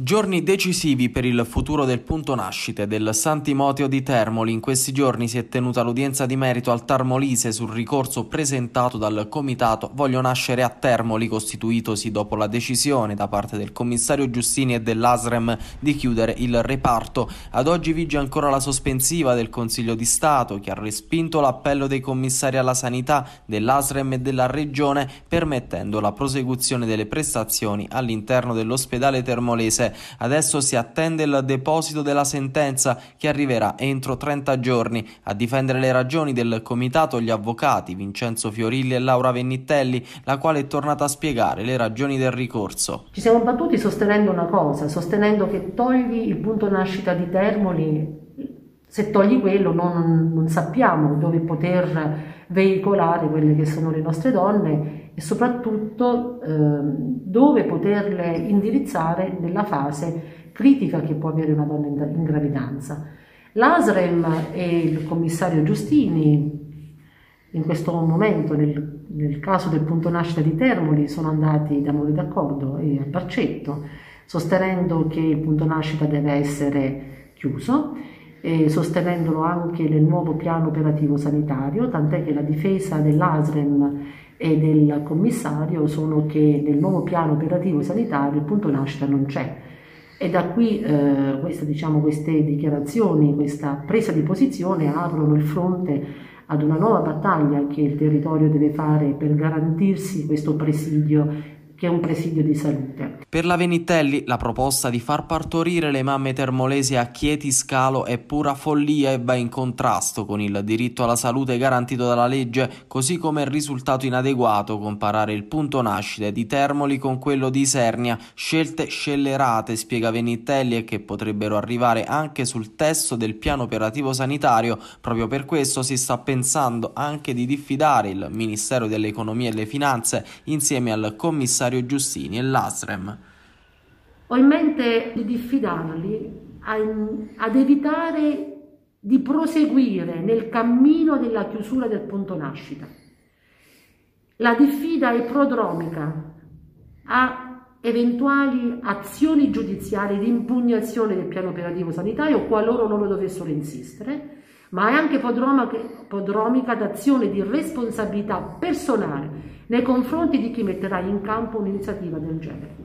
Giorni decisivi per il futuro del punto nascite del San Timoteo di Termoli. In questi giorni si è tenuta l'udienza di merito al Tarmolise sul ricorso presentato dal comitato Voglio nascere a Termoli, costituitosi dopo la decisione da parte del commissario Giustini e dell'ASREM di chiudere il reparto. Ad oggi vige ancora la sospensiva del Consiglio di Stato che ha respinto l'appello dei commissari alla sanità dell'ASREM e della Regione permettendo la prosecuzione delle prestazioni all'interno dell'ospedale termolese Adesso si attende il deposito della sentenza che arriverà entro 30 giorni. A difendere le ragioni del comitato gli avvocati Vincenzo Fiorilli e Laura Vennitelli, la quale è tornata a spiegare le ragioni del ricorso. Ci siamo battuti sostenendo una cosa, sostenendo che togli il punto nascita di Termoli se togli quello non, non, sappiamo dove poter veicolare quelle che sono le nostre donne e soprattutto eh, dove poterle indirizzare nella fase critica che può avere una donna in, in gravidanza. L'ASREM e il commissario Giustini in questo momento, nel, nel, caso del punto nascita di Termoli, sono andati da noi d'accordo e a Barcetto, sostenendo che il punto nascita deve essere chiuso eh, sostenendolo anche nel nuovo piano operativo sanitario, tant'è che la difesa dell'ASREM e del commissario sono che nel nuovo piano operativo sanitario il punto nascita non c'è. E da qui eh, questa, diciamo, queste dichiarazioni, questa presa di posizione aprono il fronte ad una nuova battaglia che il territorio deve fare per garantirsi questo presidio che è un presidio di salute. Per la Venitelli la proposta di far partorire le mamme termolesi a Chieti Scalo è pura follia e va in contrasto con il diritto alla salute garantito dalla legge, così come il risultato inadeguato comparare il punto nascite di Termoli con quello di Isernia, scelte scellerate, spiega Venitelli, e che potrebbero arrivare anche sul testo del piano operativo sanitario. Proprio per questo si sta pensando anche di diffidare il Ministero dell'Economia e delle Finanze insieme al commissario commissario Giustini e l'ASREM. Ho in mente di diffidarli ad evitare di proseguire nel cammino della chiusura del punto nascita. La diffida è prodromica a eventuali azioni giudiziarie di impugnazione del piano operativo sanitario qualora loro dovessero insistere, ma è anche podromica d'azione di responsabilità personale nei confronti di chi metterà in campo un'iniziativa del genere.